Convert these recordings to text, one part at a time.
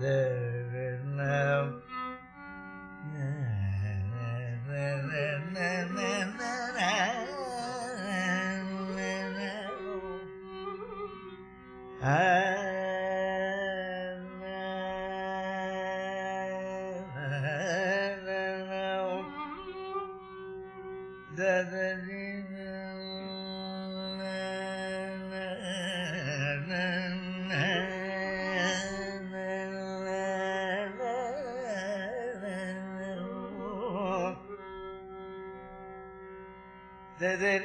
there. নিজের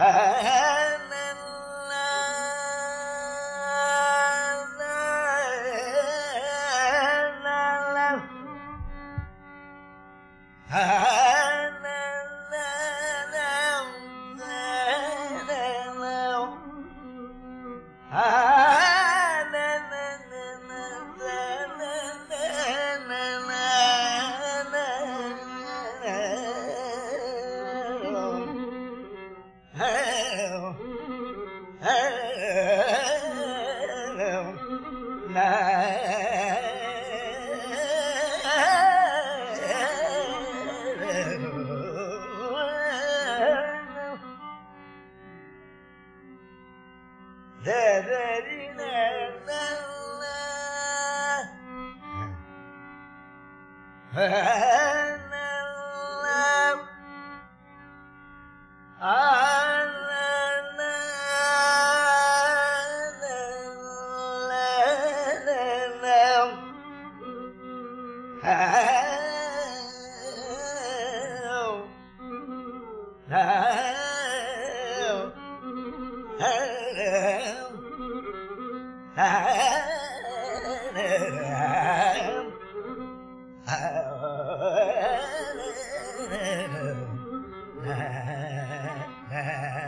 হ্যাঁ হ্যাঁ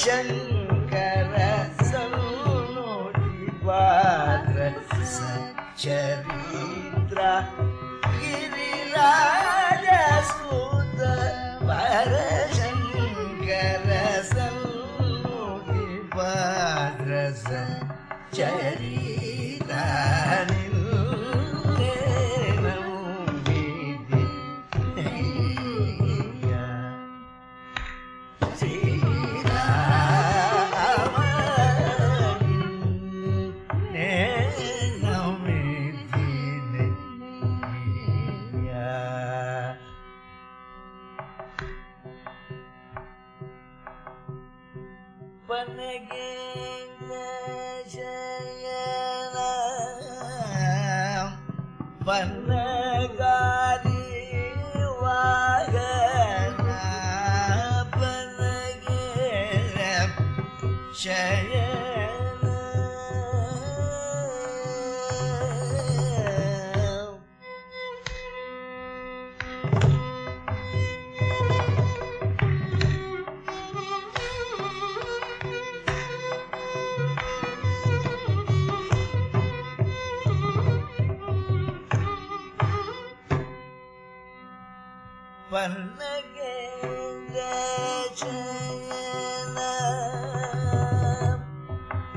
शङ्करसीबरचरि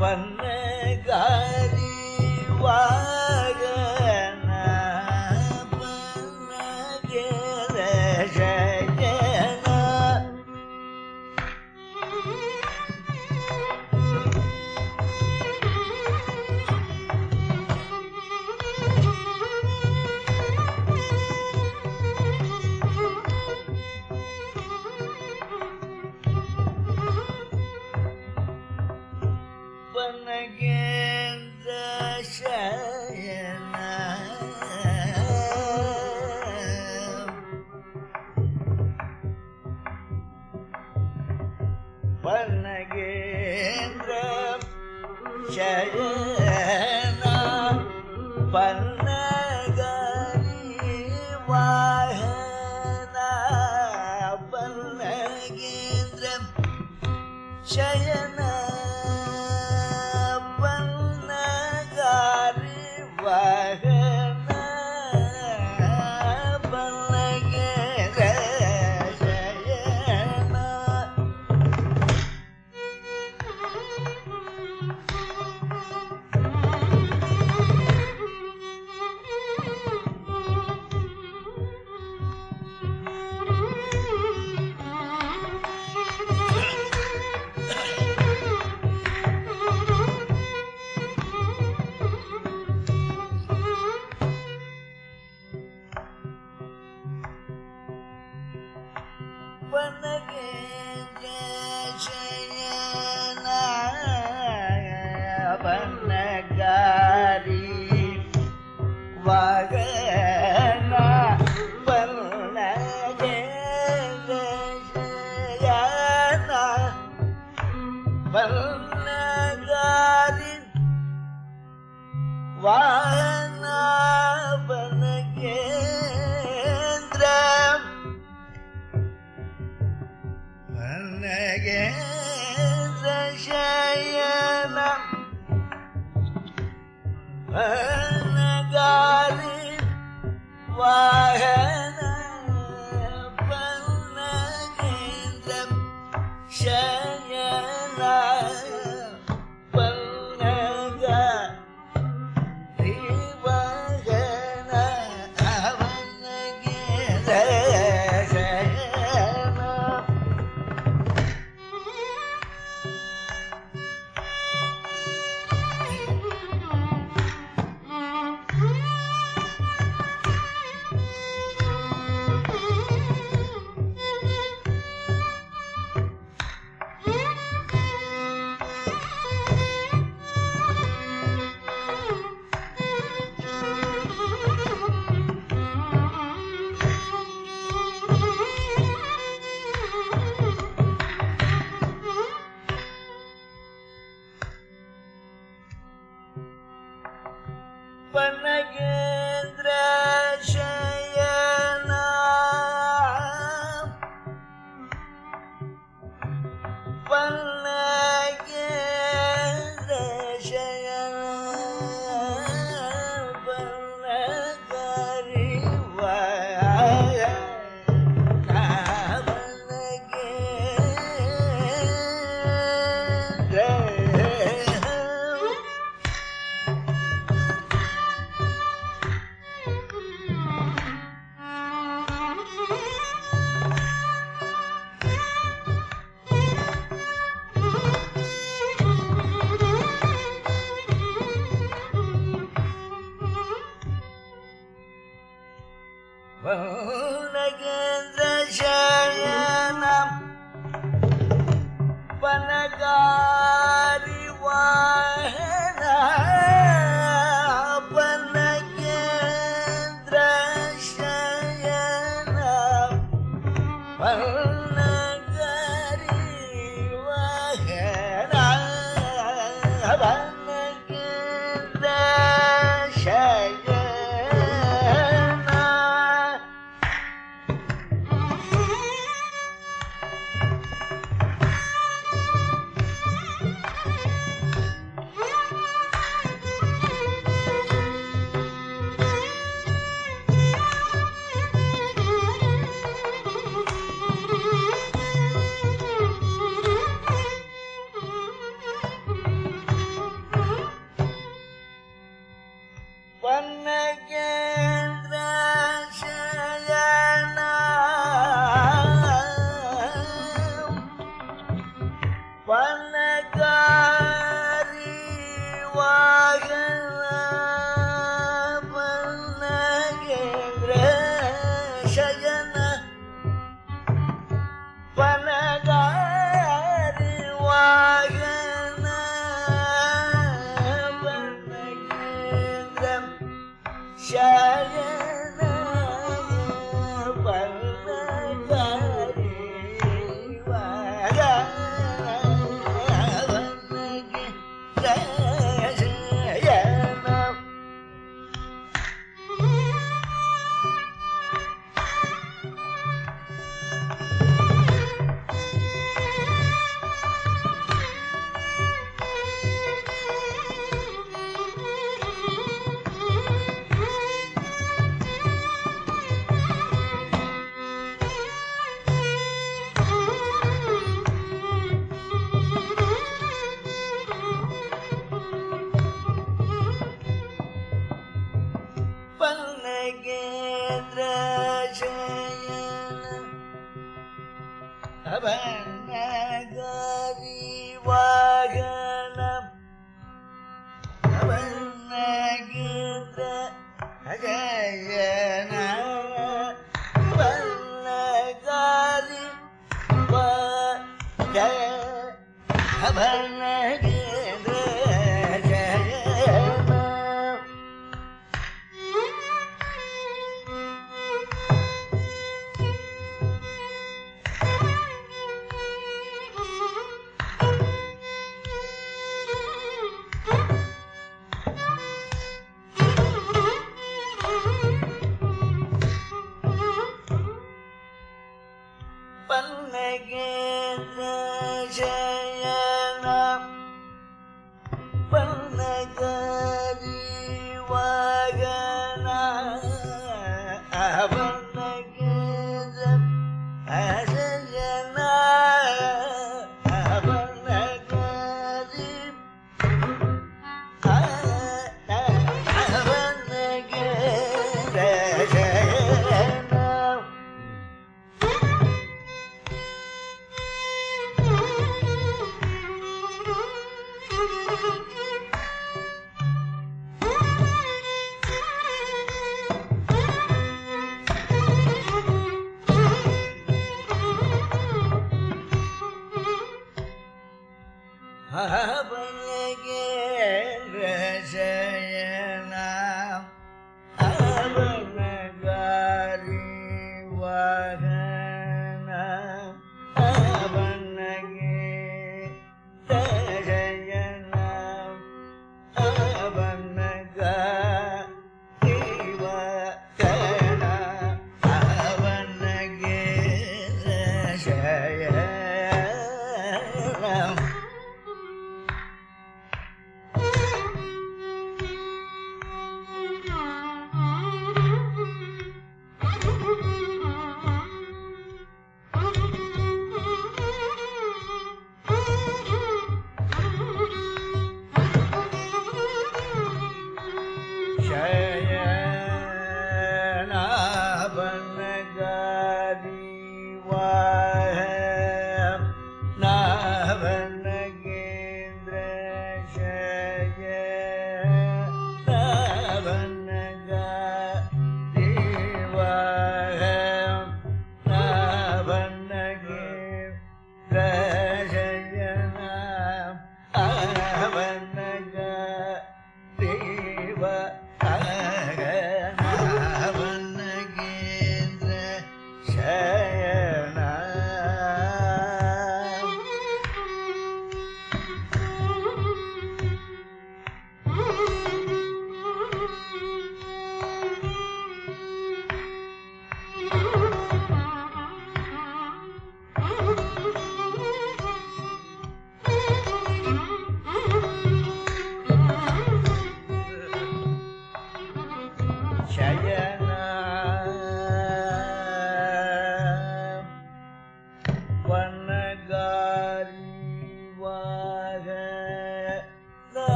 பண்ண காரி வாரி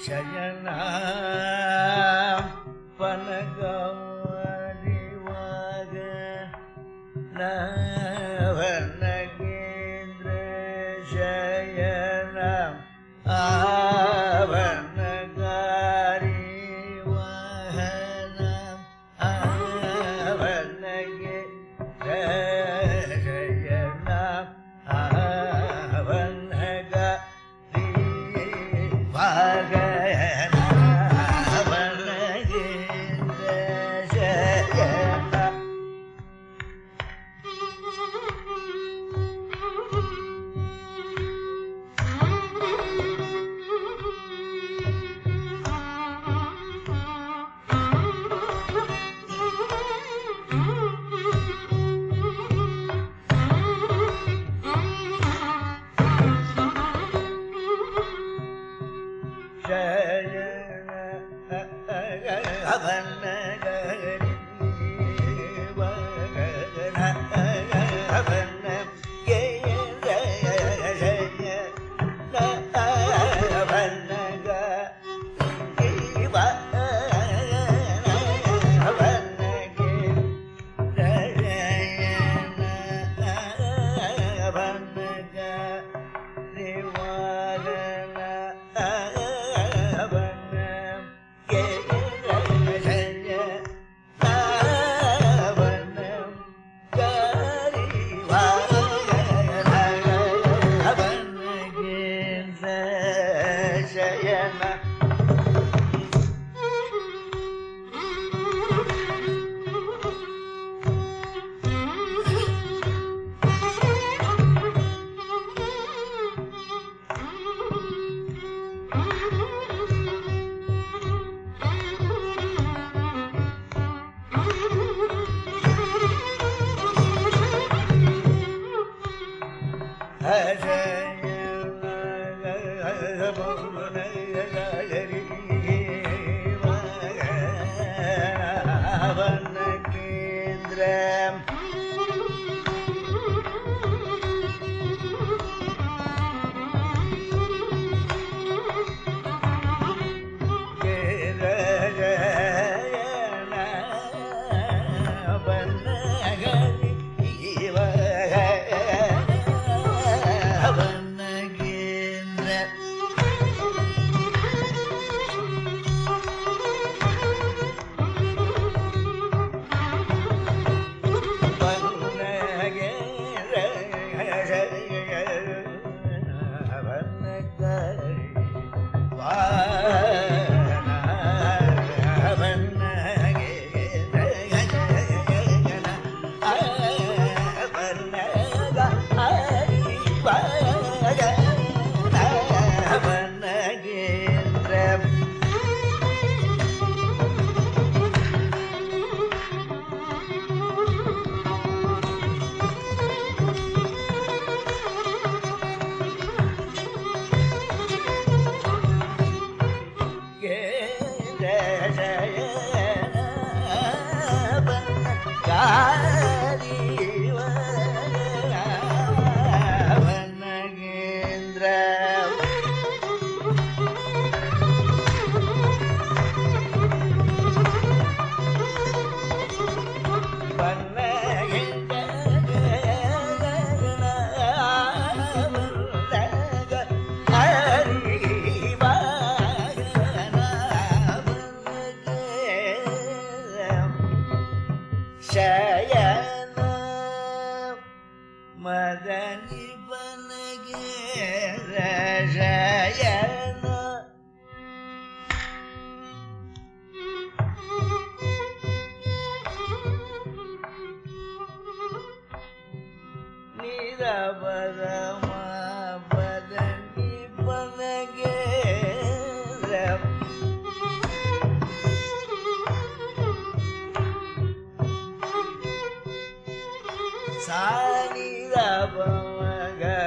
山呀，哪？sa ni da pa ma ga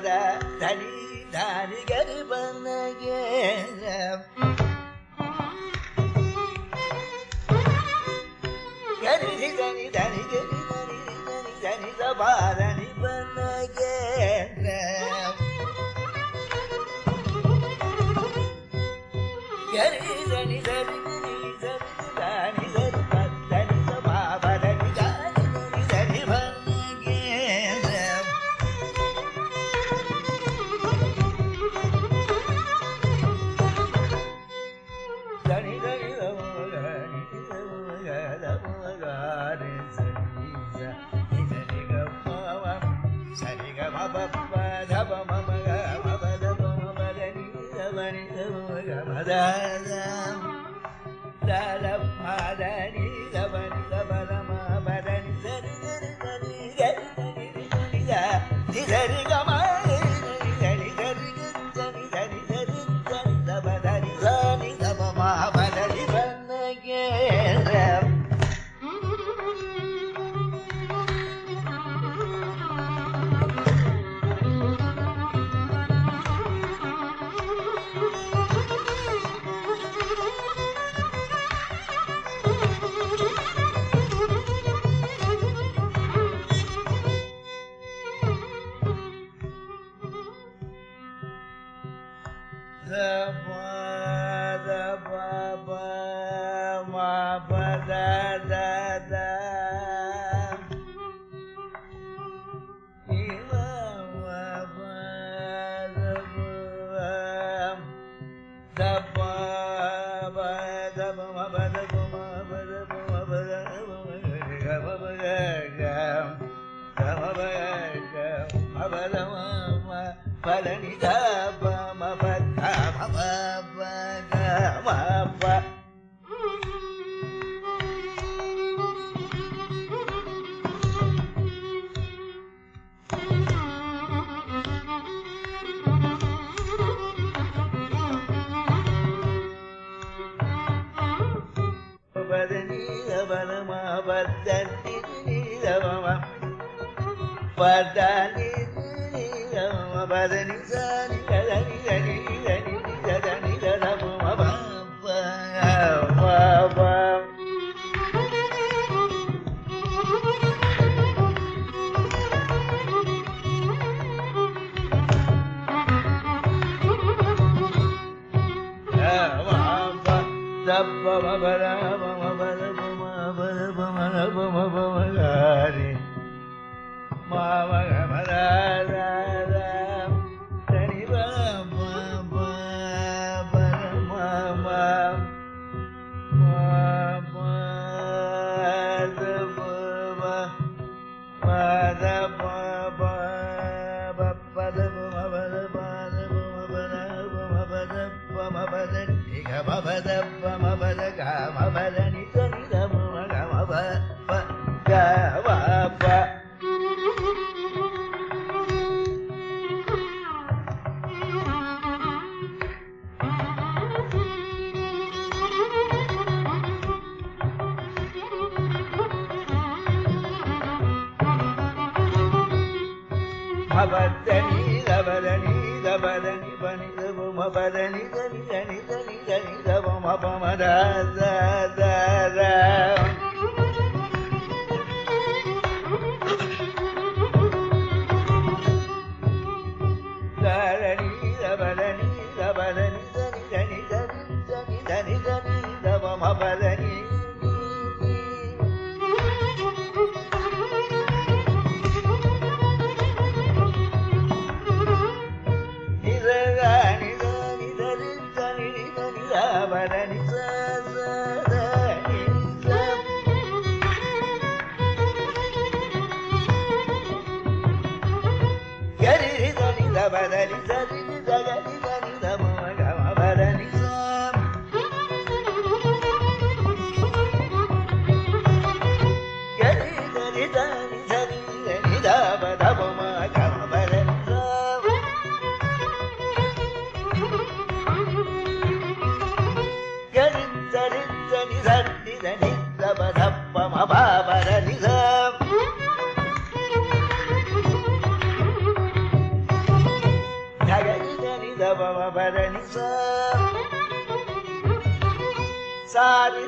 but uh, Baba Baba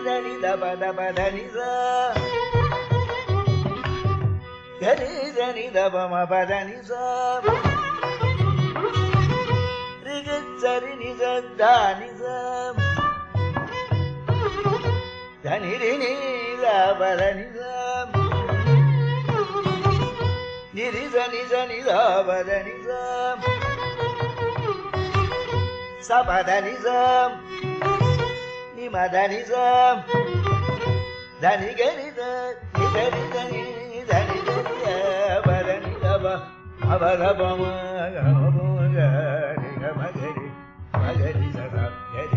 தனி தப தப தனி சரி சனி தப மப தனி சரி நிச தானி தனிரி நீல பல Nizam நிரிச நிச நிதாபத Nizam சபத Nizam ma da ni sa da ni ga ni sa ni da ni da ni da ni da ni ya ba da ni da ba ma ba da ba ma ga ba ga ni ga ma ga ni ma ga ni sa sa ga